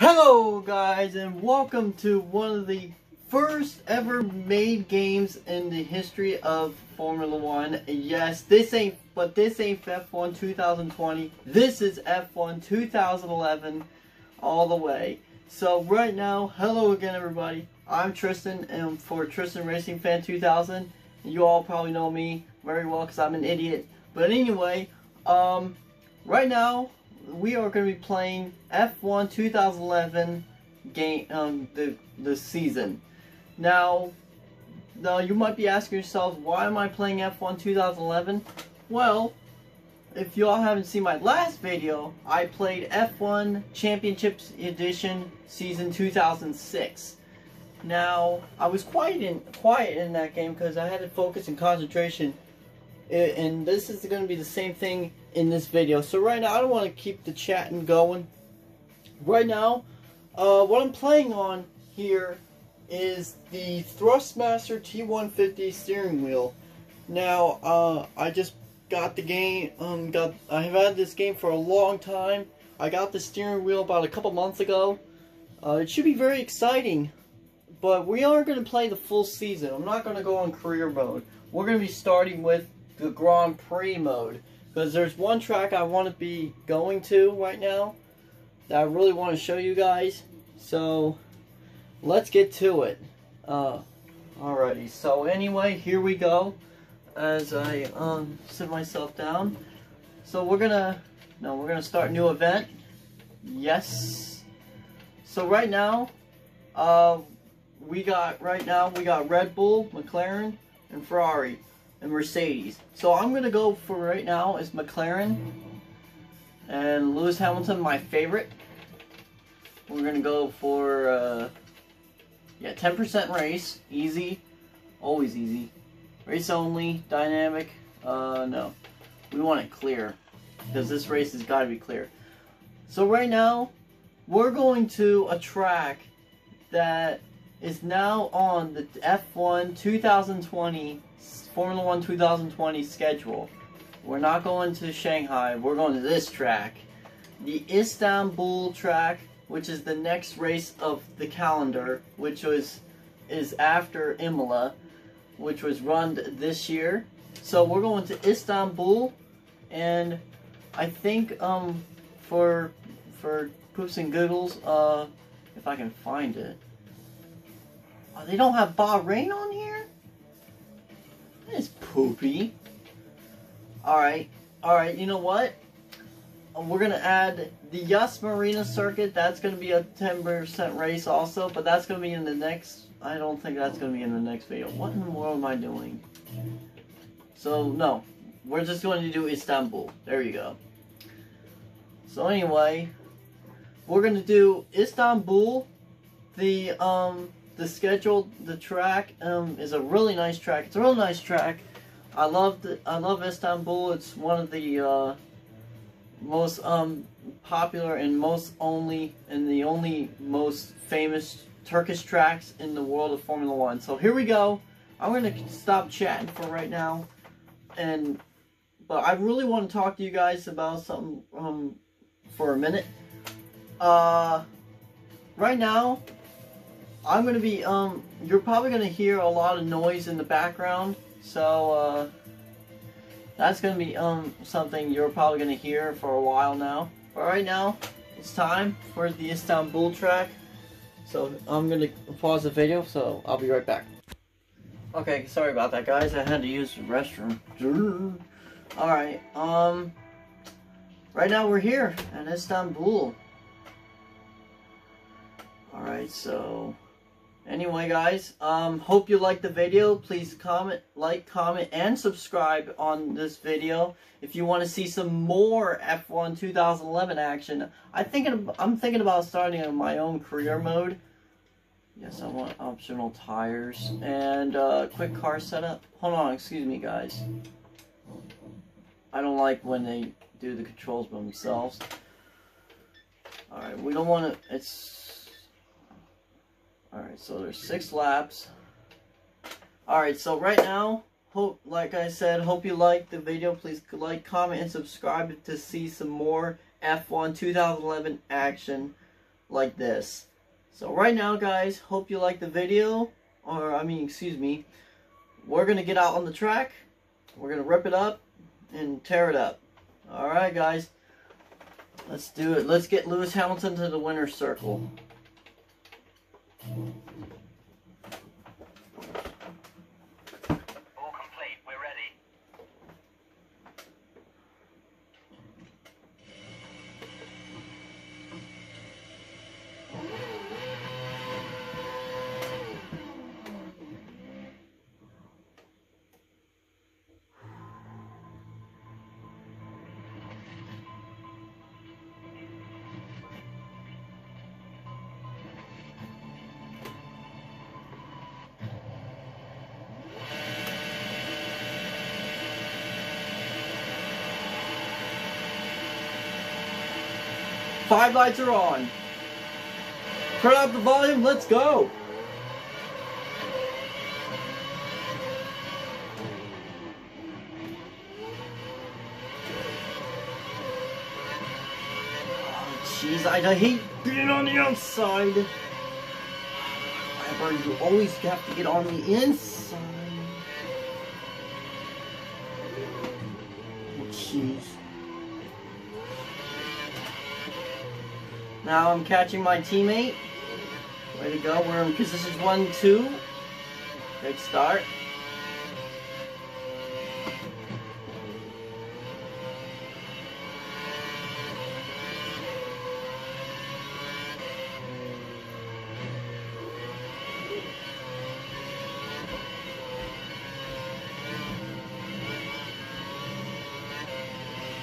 Hello guys and welcome to one of the first ever made games in the history of Formula One. Yes, this ain't, but this ain't F1 2020. This is F1 2011 all the way. So right now, hello again everybody. I'm Tristan and for Tristan Racing Fan 2000. You all probably know me very well because I'm an idiot. But anyway, um, right now we are going to be playing F1 2011 game um the the season. Now, now you might be asking yourselves, why am I playing F1 2011? Well, if you all haven't seen my last video, I played F1 Championships Edition Season 2006. Now, I was quiet in quiet in that game because I had to focus and concentration. And this is going to be the same thing in this video. So right now, I don't want to keep the chatting going. Right now, uh, what I'm playing on here is the Thrustmaster T150 steering wheel. Now, uh, I just got the game, um, got, I have had this game for a long time. I got the steering wheel about a couple months ago. Uh, it should be very exciting, but we are going to play the full season. I'm not going to go on career mode. We're going to be starting with the Grand Prix mode. Because there's one track I want to be going to right now that I really want to show you guys. So, let's get to it. Uh, alrighty, so anyway, here we go. As I um, sit myself down. So we're gonna, no, we're gonna start new event. Yes. So right now, uh, we got, right now, we got Red Bull, McLaren, and Ferrari and Mercedes. So I'm going to go for right now is McLaren and Lewis Hamilton, my favorite. We're going to go for, uh, yeah, 10% race, easy, always easy. Race only, dynamic, uh, no. We want it clear, because this race has got to be clear. So right now, we're going to a track that is now on the F1 2020 Formula One 2020 schedule. We're not going to Shanghai, we're going to this track. The Istanbul track, which is the next race of the calendar, which was is after Imola, which was run this year. So we're going to Istanbul, and I think um for for poops and giggles, uh, if I can find it. Oh, they don't have Bahrain on here? It's poopy. Alright, alright, you know what? We're going to add the Yas Marina circuit. That's going to be a 10% race also, but that's going to be in the next... I don't think that's going to be in the next video. What in the world am I doing? So, no. We're just going to do Istanbul. There you go. So anyway, we're going to do Istanbul, the, um, the schedule, the track um, is a really nice track. It's a real nice track. I love the, I love Istanbul. It's one of the uh, most um, popular and most only and the only most famous Turkish tracks in the world of Formula One. So here we go. I'm gonna stop chatting for right now, and but I really want to talk to you guys about something um, for a minute. Uh, right now, I'm gonna be, um, you're probably gonna hear a lot of noise in the background, so, uh, that's gonna be, um, something you're probably gonna hear for a while now. But right now, it's time for the Istanbul track, so I'm gonna pause the video, so I'll be right back. Okay, sorry about that, guys, I had to use the restroom. Alright, um, right now we're here in Istanbul. Alright, so Anyway, guys, um, hope you liked the video. Please comment, like, comment, and subscribe on this video. If you want to see some more F1 2011 action, I thinking I'm thinking about starting my own career mode. Yes, I want optional tires and uh, quick car setup. Hold on, excuse me, guys. I don't like when they do the controls by themselves. Alright, we don't want to... It's Alright, so there's six laps. Alright, so right now, hope like I said, hope you liked the video. Please like, comment, and subscribe to see some more F1 2011 action. like this. So right now, guys, hope you like the video, or I mean, excuse me, we're gonna get out on the track, we're gonna rip it up, and tear it up. Alright, guys, let's do it. Let's get Lewis Hamilton to the winner's circle. Thank you. Five lights are on. Turn up the volume, let's go. Jeez, I, hate being on the outside. Whatever, you always have to get on the inside. Oh, Now I'm catching my teammate. Way to go, we're because this is 1-2. Great start.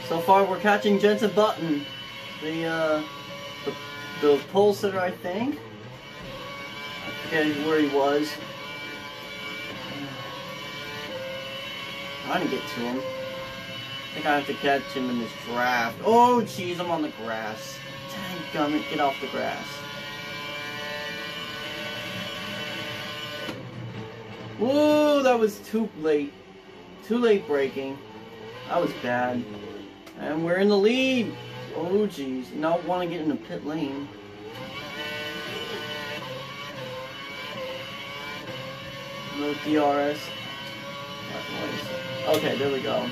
So far, we're catching Jenson Button, the uh, pole sitter, I think. I forget where he was. Trying to get to him. I think I have to catch him in this draft. Oh, jeez, I'm on the grass. Dang gummit, get off the grass. Whoa, that was too late. Too late braking. That was bad. And we're in the lead. Oh, jeez. Not want to get in the pit lane. No DRS. Okay, there we go.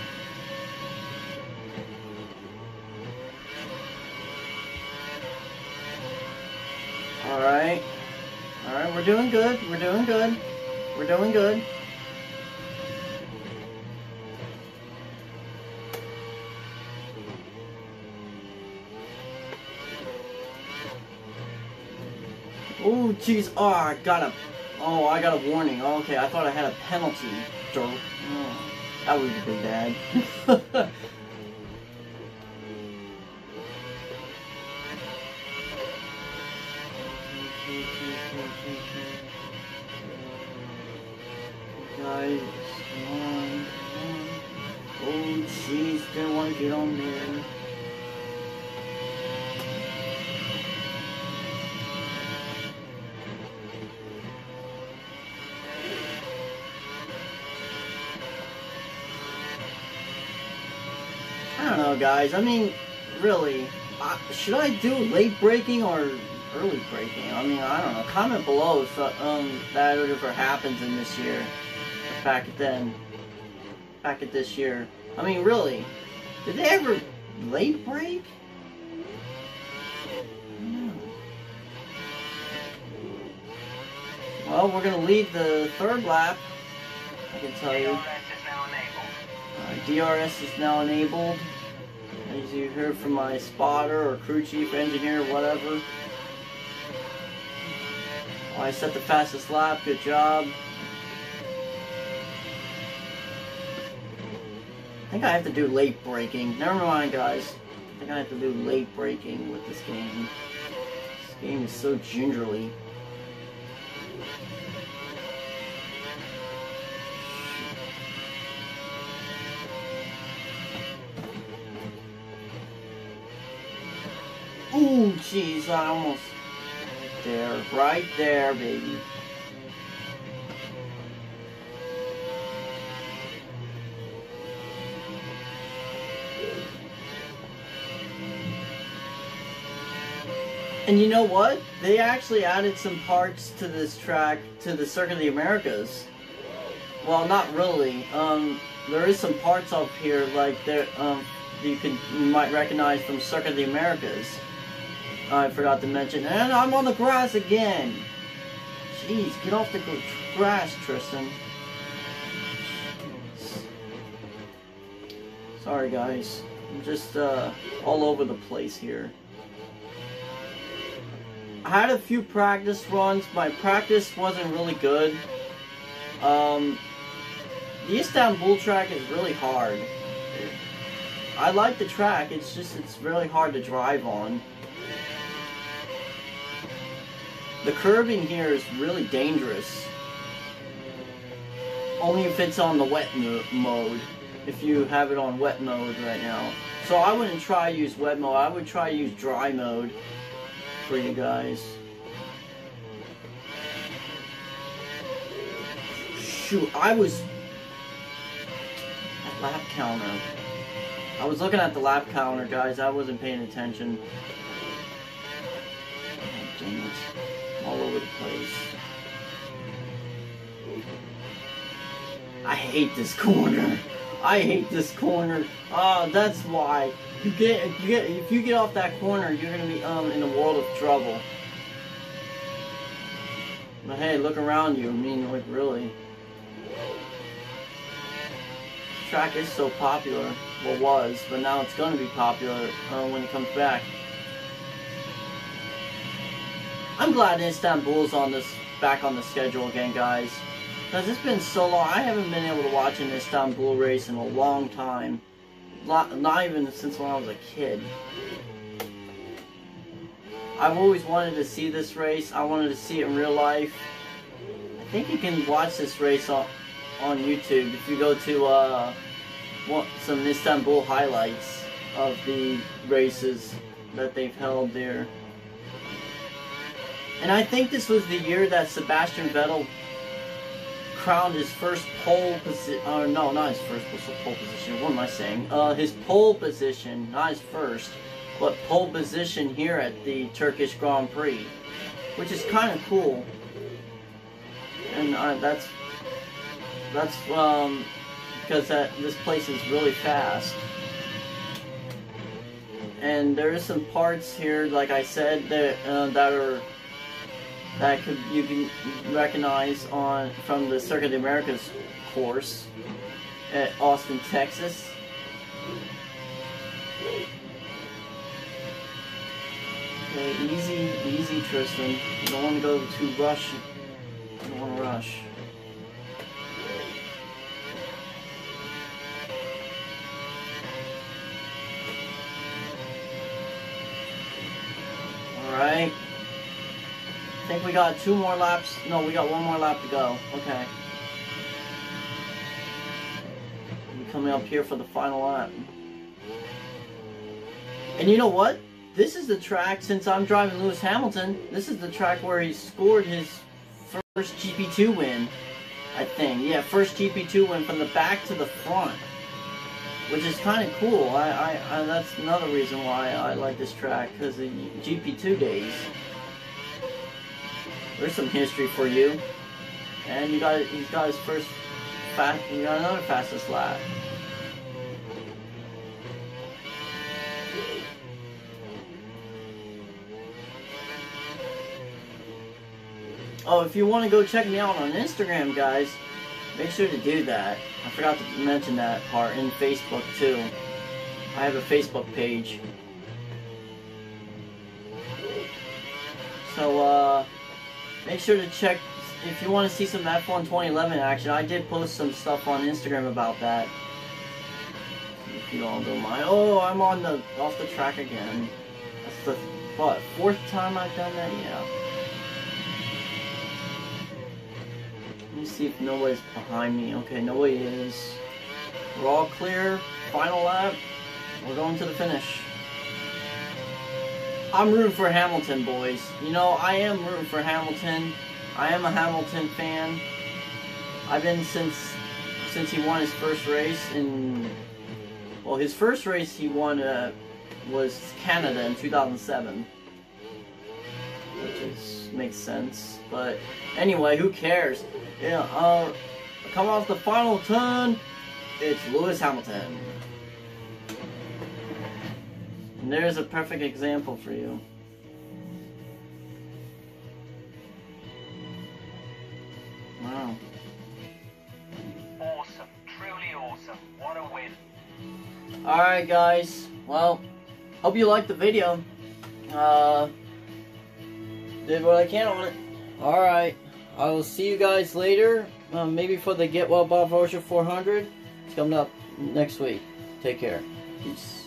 Alright. Alright, we're doing good. We're doing good. We're doing good. Oh, jeez. Oh, I got a... Oh, I got a warning. Oh, okay, I thought I had a penalty. Oh, that would been bad. Guys, come on. Oh, jeez, didn't want to get on there. Know, guys. I mean, really, uh, should I do late braking or early braking? I mean, I don't know. Comment below if uh, um, that ever happens in this year. Back at then. Back at this year. I mean, really, did they ever late brake? Well, we're going to lead the third lap. I can tell you. Uh, DRS is now enabled. As you heard from my spotter or crew chief, engineer, whatever. I set the fastest lap. Good job. I think I have to do late braking. Never mind, guys. I think I have to do late braking with this game. This game is so gingerly. Jeez, almost... There, right there, baby. And you know what? They actually added some parts to this track to the Circuit of the Americas. Well, not really. Um, there is some parts up here like there um, you can you might recognize from Circuit of the Americas. I forgot to mention, and I'm on the grass again. Jeez, get off the grass, Tristan. Sorry, guys. I'm just uh, all over the place here. I had a few practice runs. My practice wasn't really good. Um, the Istanbul track is really hard. I like the track, it's just, it's really hard to drive on. The curbing here is really dangerous. Only if it's on the wet mode. If you have it on wet mode right now. So I wouldn't try use wet mode, I would try use dry mode for you guys. Shoot, I was... lap counter. I was looking at the lap counter, guys. I wasn't paying attention. Oh. All over the place. I hate this corner. I hate this corner. Oh, that's why. You get, you get, if you get off that corner, you're gonna be um in a world of trouble. But hey, look around you. I mean, like really. track is so popular. Well, was, but now it's to be popular uh, when it comes back. I'm glad Istanbul's on this back on the schedule again, guys. Because it's been so long. I haven't been able to watch an Istanbul race in a long time. Not, not even since when I was a kid. I've always wanted to see this race. I wanted to see it in real life. I think you can watch this race on, on YouTube if you go to uh, some Istanbul highlights of the races that they've held there. And I think this was the year that Sebastian Vettel crowned his first pole position. Uh, no, not his first pole position. What am I saying? Uh, his pole position, not his first, but pole position here at the Turkish Grand Prix, which is kind of cool. And uh, that's that's um, because that this place is really fast. And there is some parts here, like I said, that uh, that are that could you can recognize on from the Circuit of the Americas course at Austin, Texas. Okay, easy, easy, Tristan. You don't want to go too rush. You don't want to rush. Alright. I think we got two more laps. No, we got one more lap to go. Okay. We're coming up here for the final lap. And you know what? This is the track, since I'm driving Lewis Hamilton, this is the track where he scored his first GP2 win. I think. Yeah, first GP2 win from the back to the front which is kind of cool. I, I, I, that's another reason why I like this track because the GP2 days. There's some history for you, and you got he's got his first fast. You got another fastest lap. Oh, if you want to go check me out on Instagram, guys, make sure to do that. I forgot to mention that part in Facebook too. I have a Facebook page. So uh, make sure to check if you want to see some F1 2011 action. I did post some stuff on Instagram about that. If you all don't mind. Oh, I'm on the off the track again. That's the what fourth time I've done that. Yeah. Let me see if nobody's behind me. Okay, nobody is. We're all clear. Final lap. We're going to the finish. I'm rooting for Hamilton, boys. You know, I am rooting for Hamilton. I am a Hamilton fan. I've been since since he won his first race in well, his first race he won uh, was Canada in 2007. Which makes sense. But anyway, who cares? Yeah, uh, coming off the final turn, it's Lewis Hamilton. And there's a perfect example for you. Wow. Awesome. Truly awesome. What a win. Alright guys, well, hope you liked the video. Uh, did what I can on it. Alright, I will see you guys later. Uh, maybe for the Get Well Bob Voucher 400. It's coming up next week. Take care. Peace.